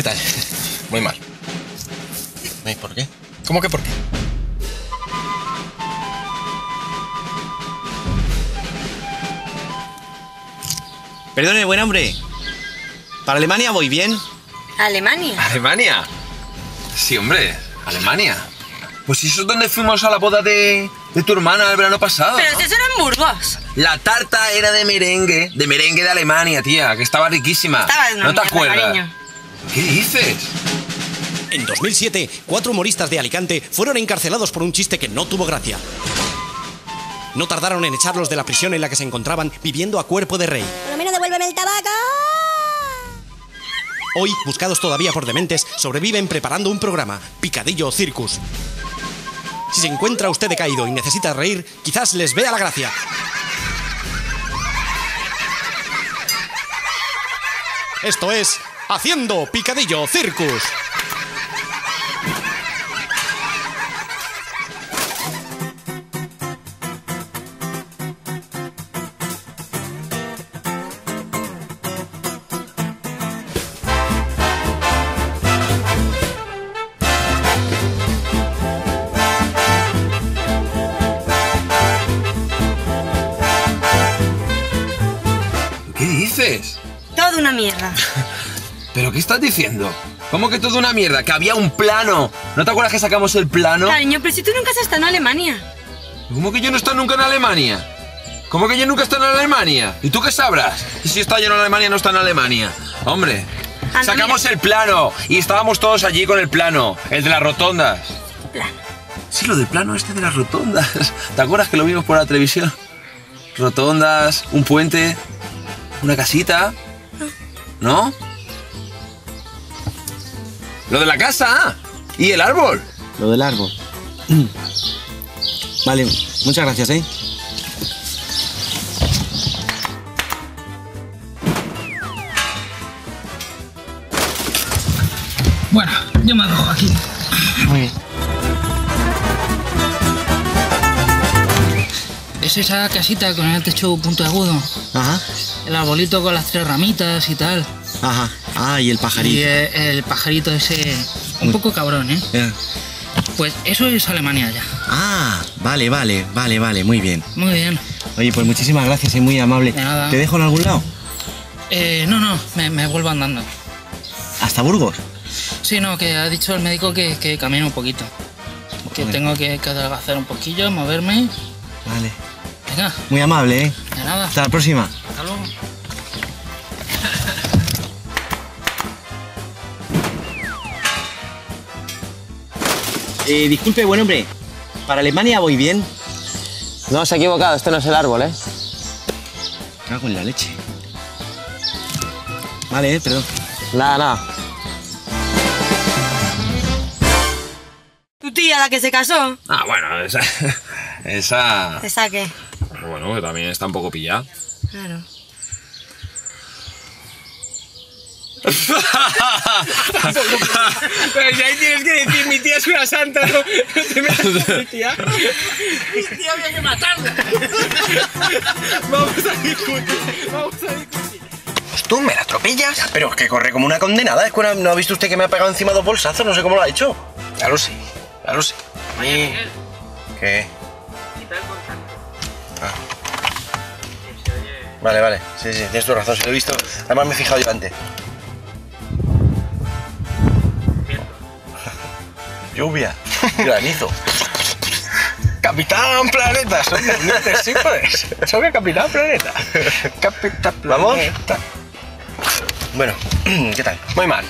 ¿Qué tal? Muy mal. ¿Eh, ¿Por qué? ¿Cómo que por qué? Perdone, buen hombre. ¿Para Alemania voy bien? Alemania. ¿Alemania? Sí, hombre, Alemania. Pues eso es donde fuimos a la boda de, de tu hermana el verano pasado. Pero ¿no? si eso era en Burgos. La tarta era de merengue, de merengue de Alemania, tía, que estaba riquísima. Estaba de una ¿No te acuerdas? cariño. ¿Qué dices? En 2007, cuatro humoristas de Alicante fueron encarcelados por un chiste que no tuvo gracia. No tardaron en echarlos de la prisión en la que se encontraban viviendo a cuerpo de rey. Por lo menos devuélveme el tabaco. Hoy, buscados todavía por dementes, sobreviven preparando un programa, Picadillo Circus. Si se encuentra usted decaído y necesita reír, quizás les vea la gracia. Esto es Haciendo Picadillo Circus. ¿Qué dices? Toda una mierda. ¿Pero qué estás diciendo? ¿Cómo que todo una mierda? Que había un plano. ¿No te acuerdas que sacamos el plano? Cariño, pero si tú nunca has estado en Alemania. ¿Cómo que yo no he estado nunca en Alemania? ¿Cómo que yo nunca he estado en Alemania? ¿Y tú qué sabrás? ¿Y si está yo en Alemania no está en Alemania? Hombre, Anda, sacamos mira. el plano y estábamos todos allí con el plano, el de las rotondas. Plano. Sí, lo del plano este de las rotondas. ¿Te acuerdas que lo vimos por la televisión? Rotondas, un puente, una casita. ¿No? Lo de la casa y el árbol. Lo del árbol. Vale, muchas gracias, ¿eh? Bueno, yo me alojo aquí. Muy bien. Es esa casita con el techo punto agudo. Ajá, El arbolito con las tres ramitas y tal. ajá. Ah, y el Y pajarito. eh, el pajarito ese. Un poco cabrón, ¿eh? Eh. Pues eso es Alemania ya. Ah, vale, vale, vale, vale, muy bien. Muy bien. Oye, pues muchísimas gracias, es muy amable. De nada. ¿Te dejo en algún lado? Eh, no, no, me, me vuelvo andando. ¿Hasta Burgos? Sí, no, que ha dicho el médico que, que camine un poquito. Que tengo que, que adelgazar un poquillo, moverme. Vale. Venga, Muy amable, ¿eh? de nada. Hasta la próxima. Hasta luego. Eh, disculpe, buen hombre. ¿Para Alemania voy bien? No, se ha equivocado, este no es el árbol, ¿eh? Cago en la leche. Vale, eh, perdón. Nada, nada. Tu tía, la que se casó. Ah, bueno, esa. Esa. ¿Te saque? Bueno, que también está un poco pillada. Claro. Pero si ahí tienes que decir, es una santa, no, no te metas con mi tía. Mi tía había que matarla. Vamos a discutir, vamos a discutir. Pues tú me la atropellas. Pero es que corre como una condenada. Es que una- ¿No ha visto usted que me ha pegado encima dos bolsazos? No sé cómo lo ha hecho. Claro sí, claro sí. Sí. ¿Qué? Ah. Vale, vale. Sí, sí, tienes tu razón, sí lo he visto. Además me he fijado yo antes. Lluvia. Granizo. Capitán Planeta, soy el sí pues. Soy el Capitán Planeta. Capitán Planeta. ¿Vamos? Bueno, ¿qué tal? Muy mal.